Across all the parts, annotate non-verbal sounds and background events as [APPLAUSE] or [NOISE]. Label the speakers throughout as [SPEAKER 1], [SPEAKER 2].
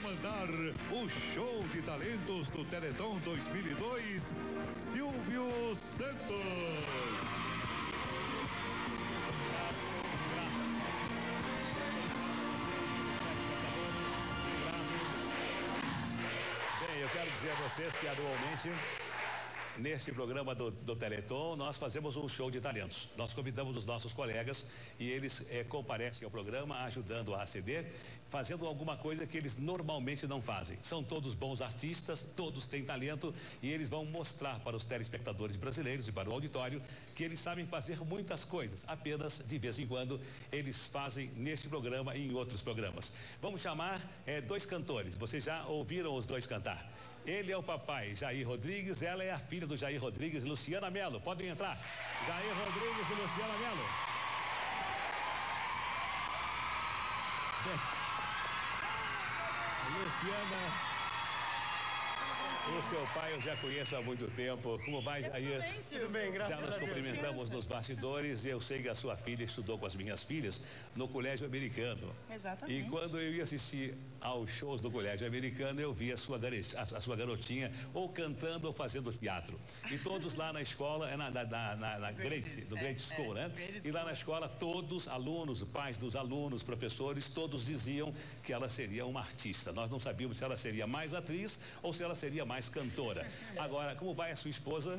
[SPEAKER 1] comandar o show de talentos do Teleton 2002, Silvio Santos.
[SPEAKER 2] Bem, eu quero dizer a vocês que anualmente Neste programa do, do, Teleton, nós fazemos um show de talentos. Nós convidamos os nossos colegas e eles é, comparecem ao programa, ajudando a aceder, fazendo alguma coisa que eles normalmente não fazem. São todos bons artistas, todos têm talento e eles vão mostrar para os telespectadores brasileiros e para o auditório que eles sabem fazer muitas coisas. Apenas de vez em quando eles fazem neste programa e em outros programas. Vamos chamar é, dois cantores. Vocês já ouviram os dois cantar? Ele é o papai, Jair Rodrigues, ela é a filha do Jair Rodrigues, Luciana Melo. Podem entrar. Jair Rodrigues e Luciana Melo. Luciana o seu pai eu já conheço há muito tempo. Como vai, Jair?
[SPEAKER 3] Tudo bem, graças
[SPEAKER 2] Já nos cumprimentamos nos bastidores e eu sei que a sua filha estudou com as minhas filhas no colégio americano.
[SPEAKER 3] Exatamente.
[SPEAKER 2] E quando eu ia assistir aos shows do colégio americano, eu via a sua, a, a sua garotinha ou cantando ou fazendo teatro. E todos lá na escola, é na, na, na, na Great, do Great é, School, é, né? E lá na escola, todos, alunos, pais dos alunos, professores, todos diziam que ela seria uma artista. Nós não sabíamos se ela seria mais atriz ou se ela seria mais mais cantora. Agora, como vai a sua esposa?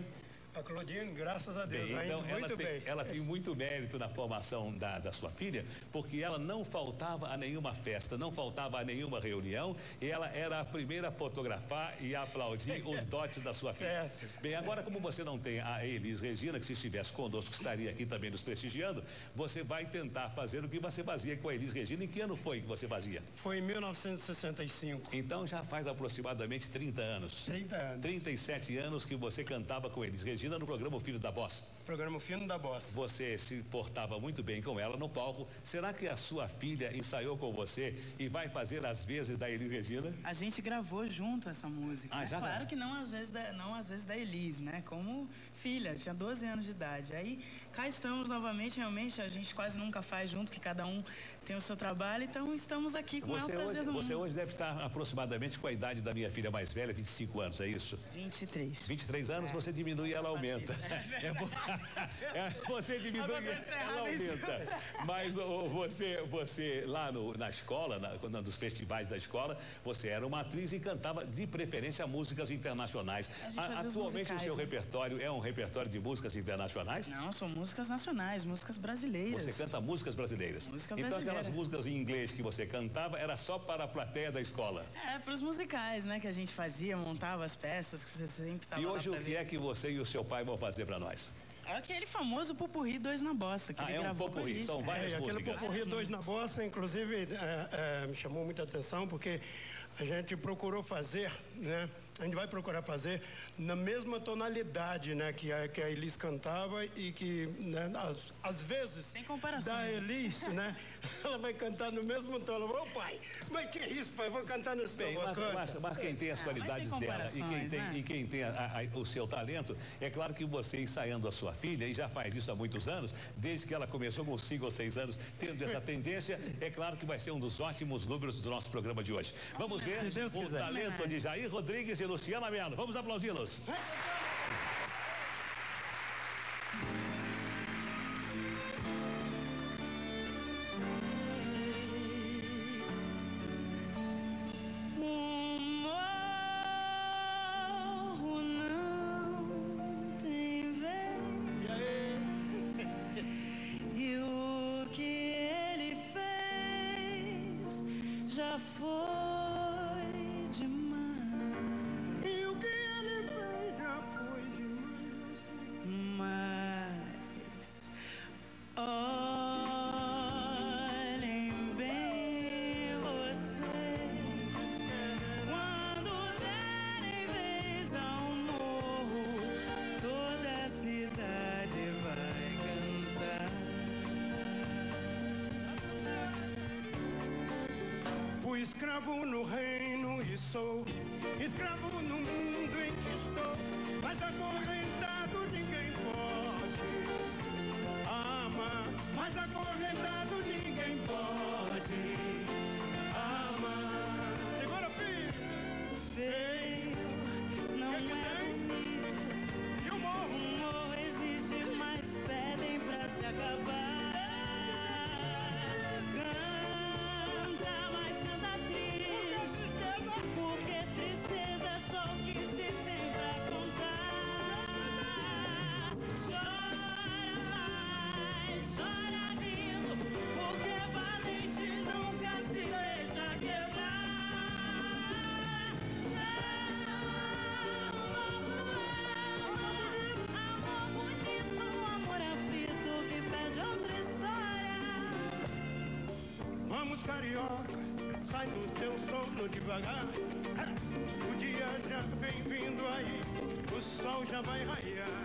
[SPEAKER 3] A Claudine, graças a Deus, bem, então,
[SPEAKER 2] muito
[SPEAKER 3] ela
[SPEAKER 2] tem,
[SPEAKER 3] bem.
[SPEAKER 2] Ela tem muito mérito na formação da, da sua filha, porque ela não faltava a nenhuma festa, não faltava a nenhuma reunião, e ela era a primeira a fotografar e a aplaudir [LAUGHS] os dotes da sua filha.
[SPEAKER 3] Certo.
[SPEAKER 2] Bem, agora como você não tem a Elis Regina, que se estivesse conosco estaria aqui também nos prestigiando, você vai tentar fazer o que você fazia com a Elis Regina. Em que ano foi que você fazia?
[SPEAKER 3] Foi em 1965.
[SPEAKER 2] Então já faz aproximadamente 30 anos.
[SPEAKER 3] 30 anos.
[SPEAKER 2] 37 anos que você cantava com Elis Regina no programa O Filho da Bossa.
[SPEAKER 3] Programa O Filho da Bossa.
[SPEAKER 2] Você se portava muito bem com ela no palco. Será que a sua filha ensaiou com você e vai fazer as vezes da Elis Regina?
[SPEAKER 4] A gente gravou junto essa música. Ah, já claro que não às vezes da, não às vezes da Elis, né? Como filha, tinha 12 anos de idade. Aí cá estamos novamente, realmente a gente quase nunca faz junto, que cada um tem o seu trabalho, então estamos aqui com
[SPEAKER 2] você
[SPEAKER 4] ela
[SPEAKER 2] hoje, Você hoje deve estar aproximadamente com a idade da minha filha mais velha, 25 anos, é isso?
[SPEAKER 4] 23.
[SPEAKER 2] 23 anos, é. você diminui ela aumenta. É, [LAUGHS] é, você diminui, ela aumenta. Mas oh, você, você lá no, na escola, na, nos festivais da escola, você era uma atriz e cantava de preferência músicas internacionais. A, atualmente o seu né? repertório é um repertório de músicas internacionais?
[SPEAKER 4] Não, são músicas nacionais, músicas brasileiras.
[SPEAKER 2] Você canta músicas brasileiras?
[SPEAKER 4] Música
[SPEAKER 2] então
[SPEAKER 4] brasileira.
[SPEAKER 2] Aquelas músicas em inglês que você cantava era só para a plateia da escola?
[SPEAKER 4] É, para os musicais, né, que a gente fazia, montava as peças, que você sempre estava
[SPEAKER 2] E hoje o que é que você e o seu pai vão fazer para nós?
[SPEAKER 4] Aquele famoso Pupurri dois na bossa. Que
[SPEAKER 2] ah,
[SPEAKER 4] ele
[SPEAKER 2] é um Pupurri, são várias
[SPEAKER 3] é,
[SPEAKER 2] músicas.
[SPEAKER 3] Aquele Pupurri dois na bossa, inclusive, é, é, me chamou muita atenção porque a gente procurou fazer, né? A gente vai procurar fazer na mesma tonalidade, né? Que a, que a Elis cantava e que, né, às, às vezes,
[SPEAKER 4] Sem comparação.
[SPEAKER 3] da Elis, né? [LAUGHS] Ela vai cantar no mesmo tom. Ela ô pai, mas que isso, pai? Vou cantar
[SPEAKER 2] Bem,
[SPEAKER 3] tom.
[SPEAKER 2] Mas, mas, mas, quem tem as ah, qualidades dela e quem tem, né? e quem tem a, a, o seu talento, é claro que você ensaiando a sua filha, e já faz isso há muitos anos, desde que ela começou com 5 ou 6 anos, tendo essa tendência, é claro que vai ser um dos ótimos números do nosso programa de hoje. Vamos ver o talento de Jair Rodrigues e Luciana Melo. Vamos aplaudi-los.
[SPEAKER 3] Escravo no reino e sou, escravo no mundo em que estou, mas acorrentado ninguém pode. amar mas acorrentado ninguém pode. amar Segura, filho.
[SPEAKER 4] Sei
[SPEAKER 3] tapioca, sai do teu sono devagar. O dia já vem vindo aí, o sol já vai raiar.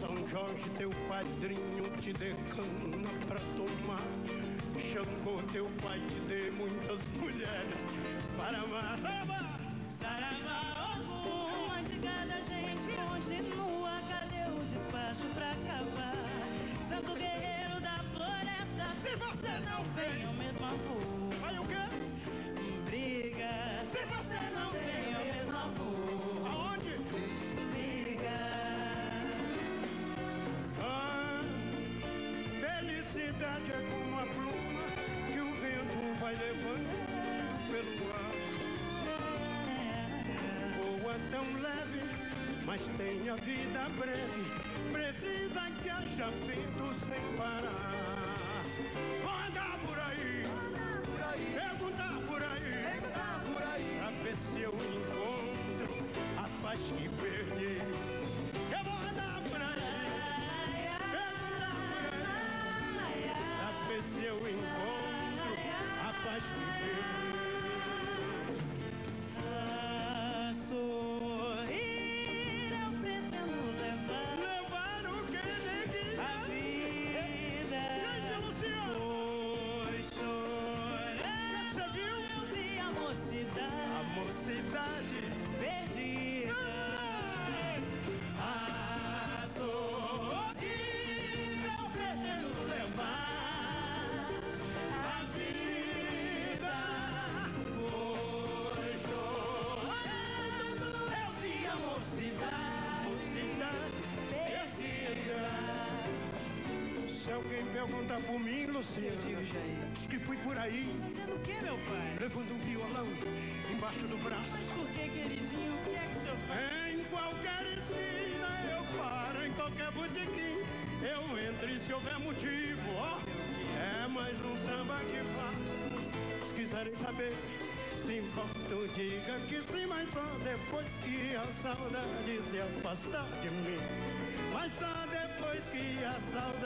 [SPEAKER 3] São Jorge, teu padrinho, te dê cana pra tomar. Xangô, teu pai, te dê muitas mulheres para amar.
[SPEAKER 4] Saravá, algum, antes cada gente continua. Cadê o despacho pra acabar? Santo guerreiro da floresta, se você não vem, eu mesmo vou.
[SPEAKER 3] Mas tem a vida breve. Precisa que haja vento sem parar.
[SPEAKER 4] Mocidade
[SPEAKER 3] Mocidade
[SPEAKER 4] perdida.
[SPEAKER 3] Se alguém perguntar por mim, Luciano, que fui por aí
[SPEAKER 4] Fazendo o que, meu pai?
[SPEAKER 3] levando um violão embaixo do braço.
[SPEAKER 4] Mas por que, queridinho? O que é que o senhor faz?
[SPEAKER 3] Em qualquer esquina eu paro, em qualquer botequim eu entro e se houver motivo, ó, é mais um samba que faço. Se quiserem saber, se importam, diga que sim, mas só depois que a saudade se afastar de mim. Mas só depois que a saudade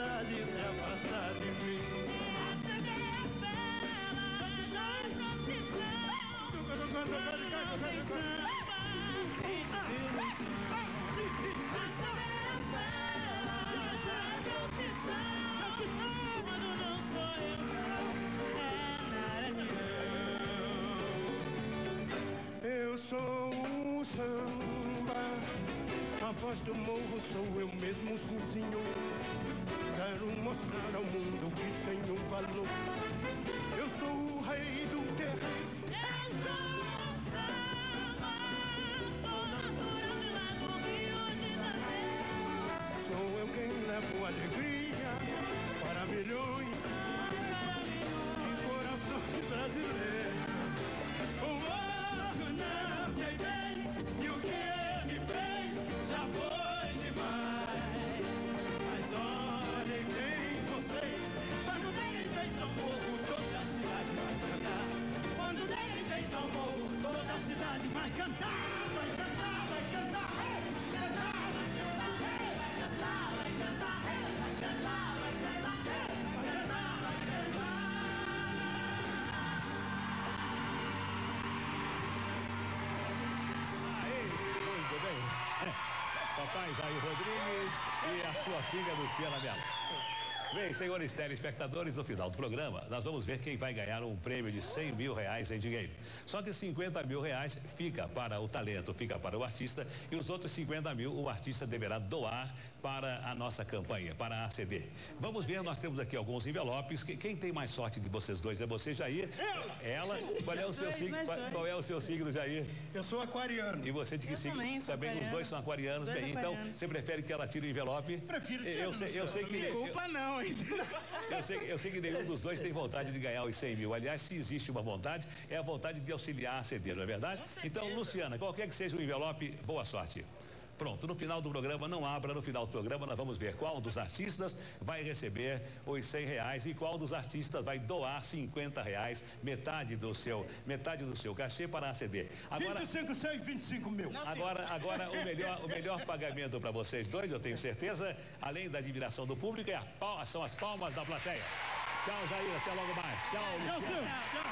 [SPEAKER 3] sou um samba, a voz do morro sou eu mesmo sozinho. Quero mostrar ao mundo que um valor. Eu sou o rei do terreno. Sou
[SPEAKER 2] Papai Jair Rodrigues e a sua filha Luciana Mello. Bem, senhores telespectadores, no final do programa, nós vamos ver quem vai ganhar um prêmio de 100 mil reais em dinheiro. Só que 50 mil reais fica para o talento, fica para o artista, e os outros 50 mil o artista deverá doar para a nossa campanha, para a ACD. Vamos ver, nós temos aqui alguns envelopes. Que- Quem tem mais sorte de vocês dois é você, Jair? Ela? Qual é o seu signo? Qual, é o seu signo, Jair?
[SPEAKER 3] Eu sou aquariano.
[SPEAKER 2] E você de que
[SPEAKER 4] Eu
[SPEAKER 2] signo?
[SPEAKER 4] também sou
[SPEAKER 2] os dois são aquarianos.
[SPEAKER 4] Os dois
[SPEAKER 2] Bem, então
[SPEAKER 4] aquarianos.
[SPEAKER 2] você prefere que ela tire o envelope?
[SPEAKER 3] Prefiro
[SPEAKER 2] eu
[SPEAKER 3] tirar,
[SPEAKER 2] sei, eu sei que eu,
[SPEAKER 4] Culpa não, hein?
[SPEAKER 2] Eu sei, eu sei que nenhum dos dois tem vontade de ganhar os 100 mil. Aliás, se existe uma vontade, é a vontade de auxiliar a CD, não é verdade? Então, Luciana, qualquer que seja o envelope, boa sorte. Pronto, no final do programa, não abra, no final do programa nós vamos ver qual dos artistas vai receber os 100 reais e qual dos artistas vai doar 50 reais, metade do seu, metade do seu cachê para a CD. Agora,
[SPEAKER 3] 25, 6, 25 mil.
[SPEAKER 2] Agora, agora o, melhor, [LAUGHS] o melhor pagamento para vocês dois, eu tenho certeza, além da admiração do público, é a são as palmas da plateia. Tchau, Jair. Até logo mais. Tchau, Luciano.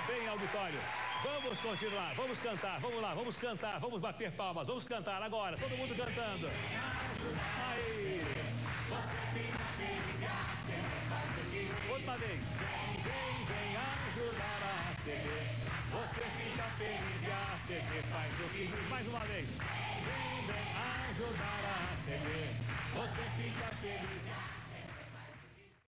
[SPEAKER 2] Bem, auditório. Vamos continuar, vamos cantar, vamos lá, vamos cantar, vamos bater palmas, vamos cantar agora, todo mundo cantando. Aí. Outra vez. Vem, vem ajudar a CD. Você fica feliz e a CD faz o que Mais uma vez. Vem, vem ajudar a CD. Você fica feliz